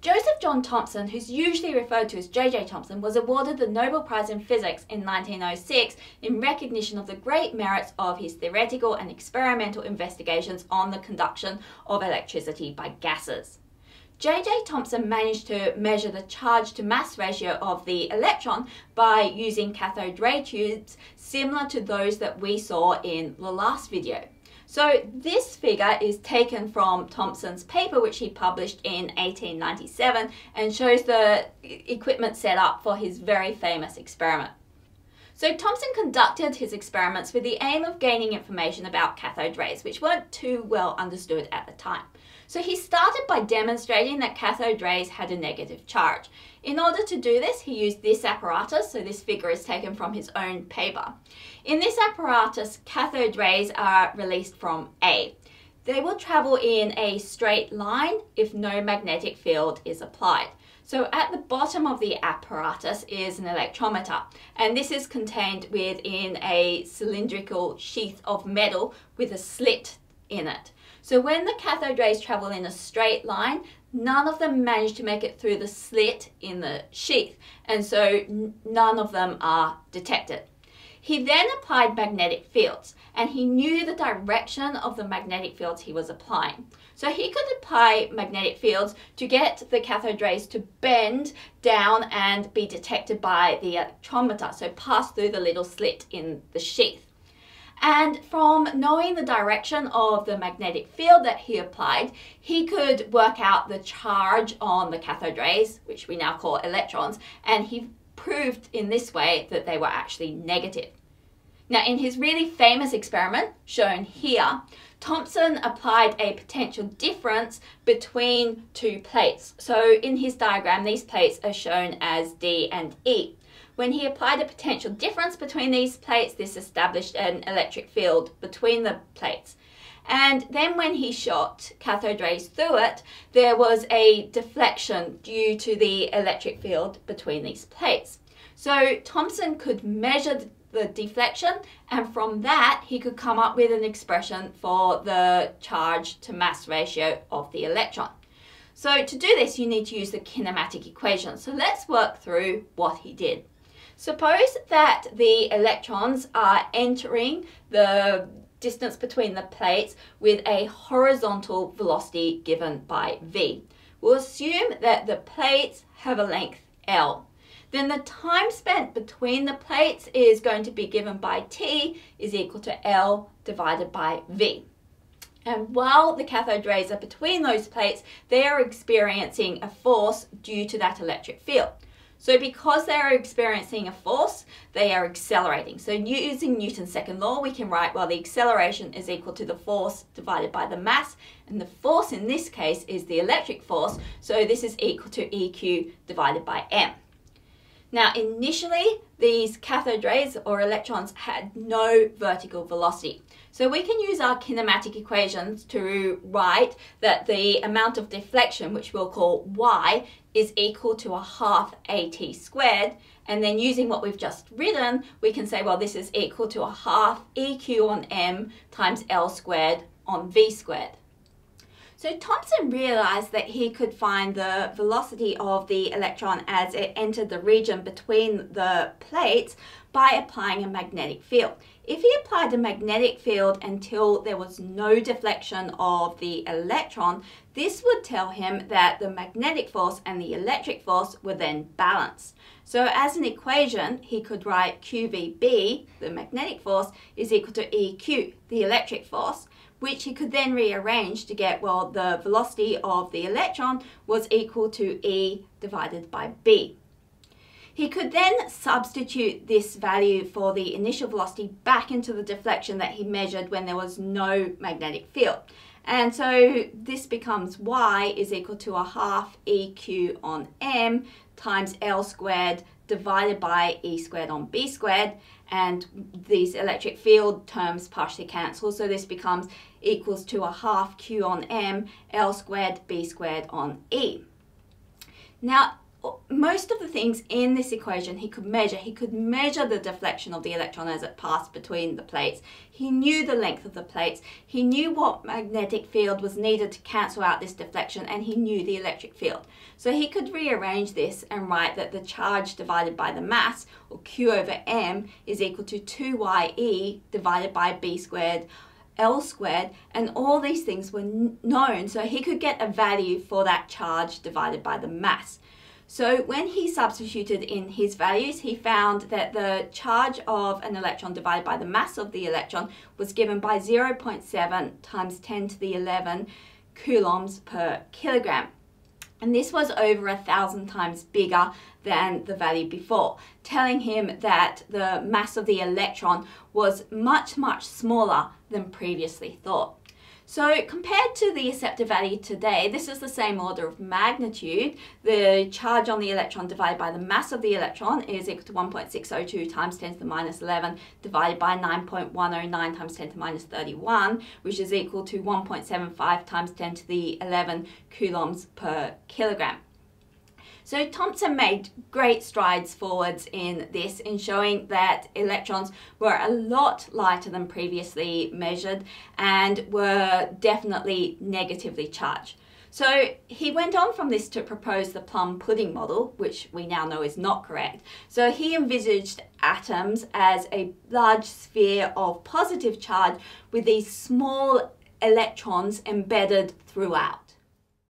Joseph John Thomson, who's usually referred to as J.J. Thomson, was awarded the Nobel Prize in Physics in 1906 in recognition of the great merits of his theoretical and experimental investigations on the conduction of electricity by gases. J.J. Thomson managed to measure the charge to mass ratio of the electron by using cathode ray tubes similar to those that we saw in the last video. So this figure is taken from Thomson's paper which he published in 1897 and shows the equipment set up for his very famous experiment. So Thomson conducted his experiments with the aim of gaining information about cathode rays, which weren't too well understood at the time. So he started by demonstrating that cathode rays had a negative charge. In order to do this, he used this apparatus, so this figure is taken from his own paper. In this apparatus, cathode rays are released from A. They will travel in a straight line if no magnetic field is applied. So at the bottom of the apparatus is an electrometer and this is contained within a cylindrical sheath of metal with a slit in it. So when the cathode rays travel in a straight line, none of them manage to make it through the slit in the sheath and so none of them are detected. He then applied magnetic fields and he knew the direction of the magnetic fields he was applying. So he could apply magnetic fields to get the cathode rays to bend down and be detected by the electrometer, so pass through the little slit in the sheath. And from knowing the direction of the magnetic field that he applied, he could work out the charge on the cathode rays, which we now call electrons, and he proved in this way that they were actually negative. Now, in his really famous experiment shown here, Thomson applied a potential difference between two plates. So in his diagram, these plates are shown as D and E. When he applied a potential difference between these plates, this established an electric field between the plates. And then when he shot cathode rays through it, there was a deflection due to the electric field between these plates. So Thomson could measure the deflection and from that he could come up with an expression for the charge to mass ratio of the electron. So to do this you need to use the kinematic equation. So let's work through what he did. Suppose that the electrons are entering the distance between the plates with a horizontal velocity given by v. We'll assume that the plates have a length L then the time spent between the plates is going to be given by T is equal to L divided by V. And while the cathode rays are between those plates, they are experiencing a force due to that electric field. So because they are experiencing a force, they are accelerating. So using Newton's second law, we can write, well, the acceleration is equal to the force divided by the mass, and the force in this case is the electric force, so this is equal to EQ divided by M. Now, initially, these cathode rays or electrons had no vertical velocity. So we can use our kinematic equations to write that the amount of deflection, which we'll call y, is equal to a half at squared. And then using what we've just written, we can say, well, this is equal to a half eq on m times l squared on v squared. So Thomson realized that he could find the velocity of the electron as it entered the region between the plates by applying a magnetic field. If he applied a magnetic field until there was no deflection of the electron, this would tell him that the magnetic force and the electric force were then balanced. So as an equation, he could write QVB, the magnetic force, is equal to EQ, the electric force, which he could then rearrange to get, well, the velocity of the electron was equal to E divided by B. He could then substitute this value for the initial velocity back into the deflection that he measured when there was no magnetic field. And so this becomes y is equal to a half EQ on m times L squared divided by E squared on B squared and these electric field terms partially cancel so this becomes equals to a half q on m l squared b squared on e. Now most of the things in this equation he could measure. He could measure the deflection of the electron as it passed between the plates. He knew the length of the plates. He knew what magnetic field was needed to cancel out this deflection and he knew the electric field. So he could rearrange this and write that the charge divided by the mass, or Q over m, is equal to 2ye divided by b squared L squared, and all these things were known, so he could get a value for that charge divided by the mass. So when he substituted in his values, he found that the charge of an electron divided by the mass of the electron was given by 0.7 times 10 to the 11 coulombs per kilogram. And this was over a thousand times bigger than the value before, telling him that the mass of the electron was much, much smaller than previously thought. So compared to the accepted value today, this is the same order of magnitude. The charge on the electron divided by the mass of the electron is equal to 1.602 times 10 to the minus 11 divided by 9.109 times 10 to the minus 31, which is equal to 1.75 times 10 to the 11 coulombs per kilogram. So Thomson made great strides forwards in this in showing that electrons were a lot lighter than previously measured and were definitely negatively charged. So he went on from this to propose the plum pudding model, which we now know is not correct. So he envisaged atoms as a large sphere of positive charge with these small electrons embedded throughout.